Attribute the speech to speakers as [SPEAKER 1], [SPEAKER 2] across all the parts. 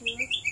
[SPEAKER 1] Thank you.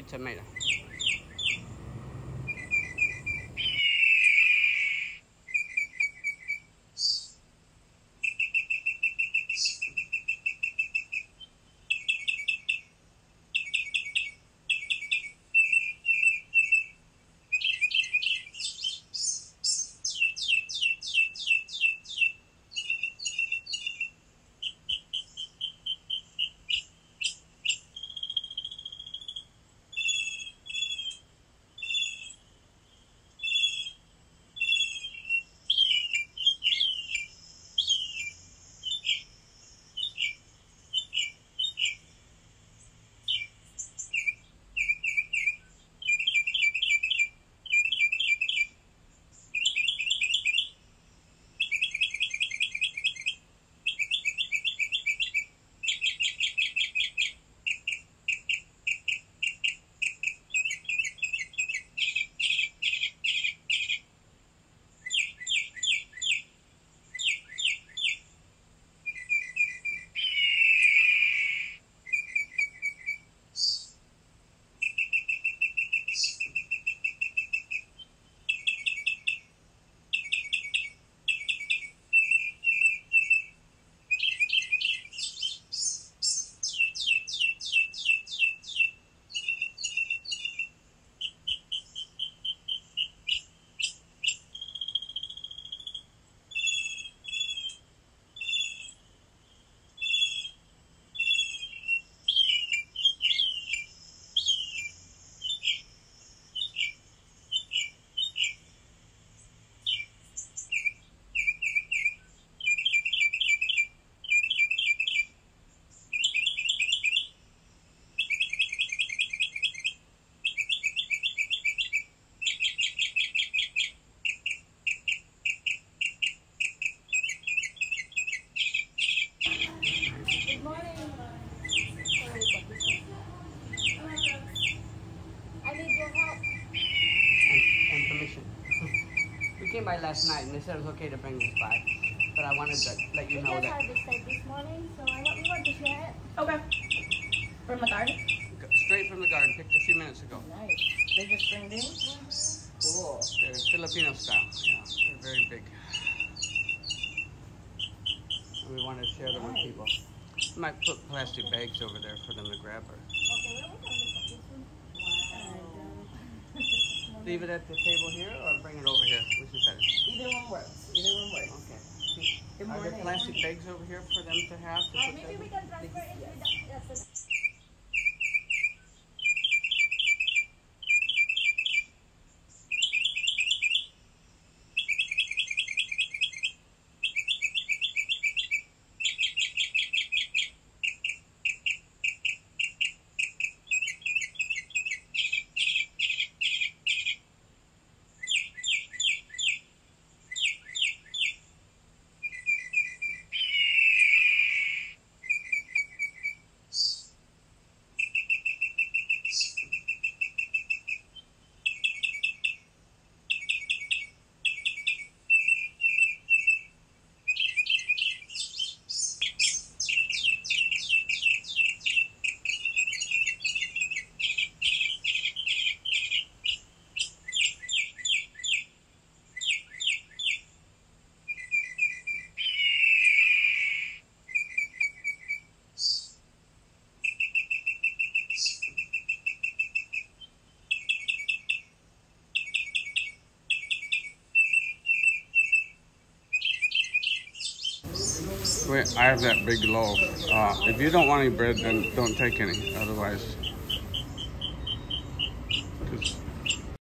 [SPEAKER 1] chicken tomato. Came by last night and they said it was okay to bring this by, but I wanted to let you
[SPEAKER 2] We
[SPEAKER 1] know
[SPEAKER 2] just
[SPEAKER 1] that
[SPEAKER 2] harvested this morning, so I want, we want to share it.
[SPEAKER 3] Okay. From the garden?
[SPEAKER 1] straight from the garden, picked a few minutes ago.
[SPEAKER 3] Nice. They just springed in? Cool.
[SPEAKER 1] They're Filipino style. Yeah, they're very big. And we want to share them with
[SPEAKER 3] Nice.
[SPEAKER 1] people. Might put plastic bags over there for them to grab or
[SPEAKER 2] Okay, where we can look at this one?
[SPEAKER 3] Wow.
[SPEAKER 1] Leave it at the table here or bring it over here, which is better.
[SPEAKER 3] Either one works. Either one works.
[SPEAKER 1] Okay.
[SPEAKER 3] Good
[SPEAKER 1] Are there
[SPEAKER 3] morning.
[SPEAKER 1] plastic bags over here for them to have? To
[SPEAKER 2] Uh,
[SPEAKER 1] put
[SPEAKER 2] maybe
[SPEAKER 1] them?
[SPEAKER 2] we can transfer it with the, yes, the-
[SPEAKER 1] Wait, I have that big loaf. Uh, if you don't want any bread, then don't take any. Otherwise,